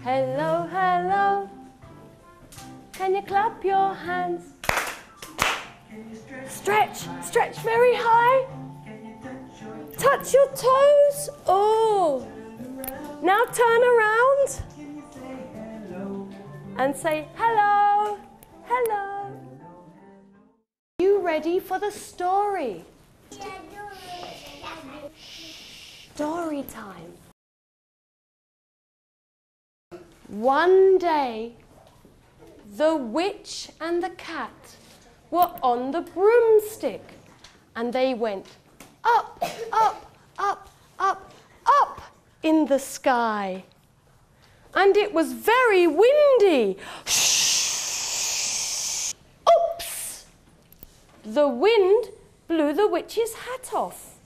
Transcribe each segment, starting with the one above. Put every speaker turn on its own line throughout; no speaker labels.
Hello, hello. Can you clap your hands? Stretch, stretch very high. Touch your toes. Oh. Now turn around and say hello, hello. You ready for the story? Story time. One day, the witch and the cat were on the broomstick and they went up, up, up, up, up in the sky. And it was very windy. Oops! The wind blew the witch's hat off,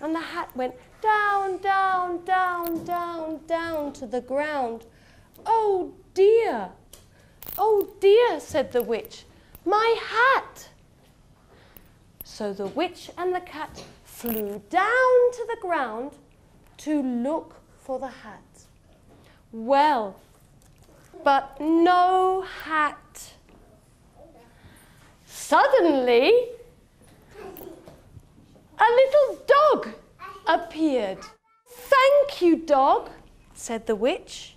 and the hat went down, down, down, down, down to the ground. Oh dear! Oh dear, said the witch, my hat! So the witch and the cat flew down to the ground to look for the hat. Well, but no hat. Suddenly, a little dog appeared. Thank you, dog, said the witch.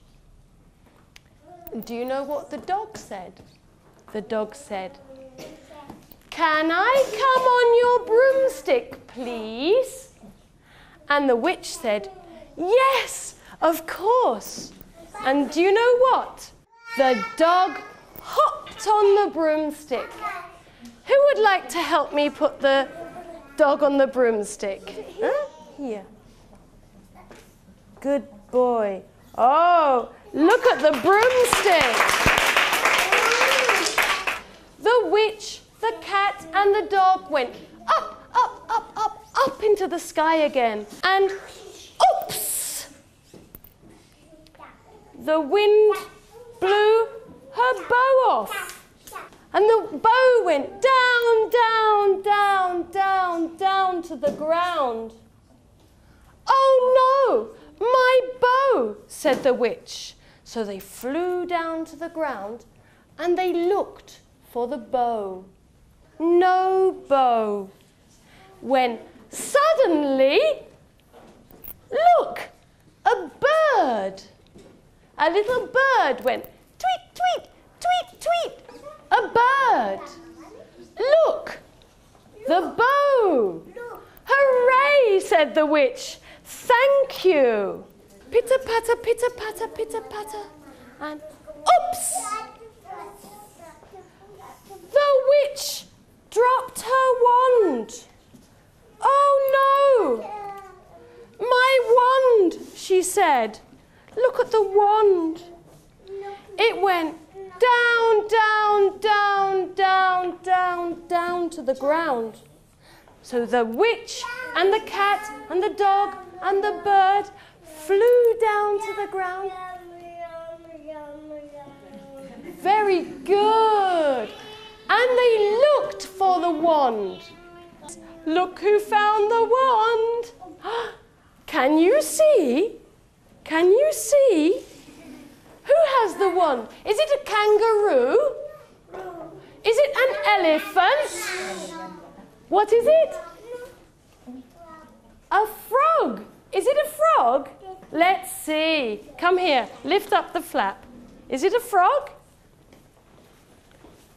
Do you know what the dog said? The dog said, Can I come on your broomstick, please? And the witch said, Yes, of course. And do you know what? The dog hopped on the broomstick. Who would like to help me put the dog on the broomstick? Huh? Here. Good boy. Oh, look at the broomstick. The witch, the cat, and the dog went up, up, up, up, up into the sky again. And oops! The wind blew her bow off. And the bow went down, down, down, down, down to the ground. Oh no, my bow, said the witch. So they flew down to the ground and they looked for the bow. No bow. When suddenly, look, a bird. A little bird went tweet, tweet, tweet, tweet. A bird. Look, the bow. Hooray, said the witch. Thank you. Pitter patter, pitter patter, pitter patter. And oops! The witch dropped her wand. Oh no! My wand, she said. Look at the wand. It went down, down, down, down, down, down to the ground. So the witch and the cat and the dog and the bird flew down to the ground. Very good. And they looked for the wand. Look who found the wand. Can you see? Can you see? Who has the wand? Is it a kangaroo? Is it an elephant? What is it? A frog. Is it a frog? Let's see. Come here. Lift up the flap. Is it a frog?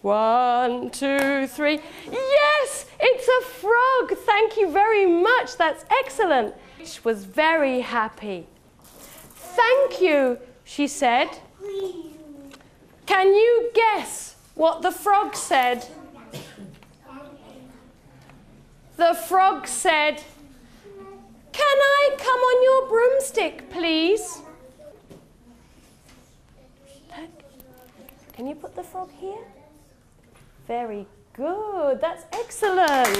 One, two, three. Yes, it's a frog. Thank you very much. That's excellent. She was very happy. Thank you, she said. Can you guess what the frog said? The frog said, Can I come on your broomstick, please? Can you put the frog here? Very good. That's excellent.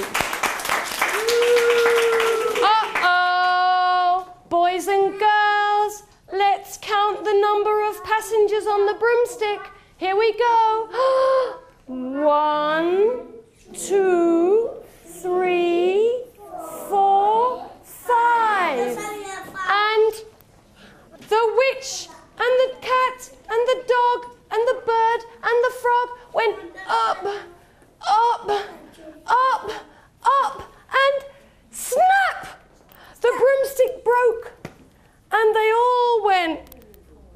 Uh oh. Boys and girls, let's count the number of passengers on the broomstick. Here we go. One, two, three, The witch and the cat and the dog and the bird and the frog went up, up, up, up, and snap! The broomstick broke, and they all went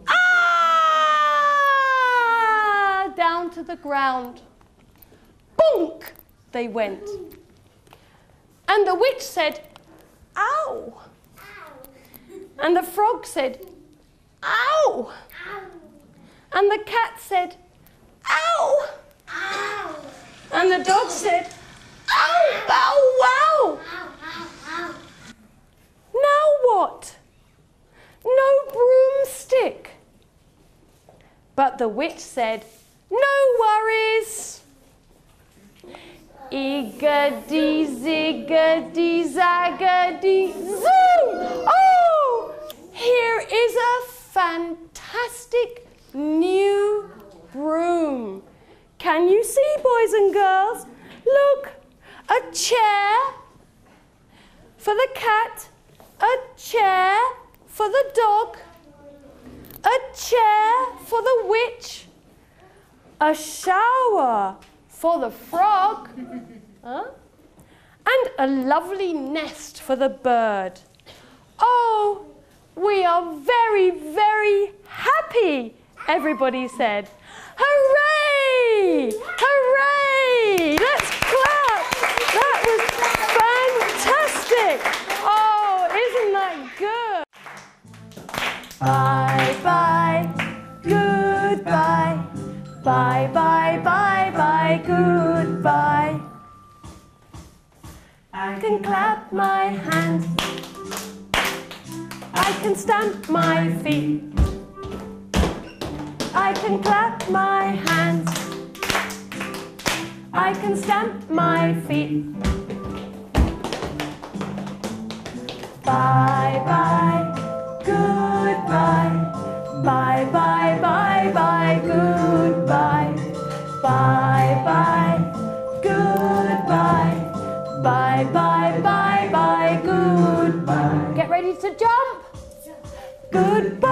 ah! down to the ground. Bonk! They went. And the witch said, ow! And the frog said, Ow! And the cat said, Ow! And the dog said, Ow, bow, wow! Now what? No broomstick. But the witch said, No worries. Eagedy, ziggedy, zaggedy, zoo! Oh, here is a fantastic new broom. Can you see, boys and girls? Look, a chair for the cat, a chair for the dog, a chair for the witch, a shower for the frog, huh? and a lovely nest for the bird. Oh, we are very, very happy, everybody said. Hooray! Hooray! Let's clap! That was fantastic! Oh, isn't that good? Bye bye, goodbye. Bye bye bye bye, goodbye. I can clap my hands. I can stamp my feet. I can clap my hands. I can stamp my feet. Bye bye, goodbye. Bye bye, bye bye, goodbye. Bye bye, goodbye. Bye bye, bye bye, goodbye. Get ready to jump goodbye.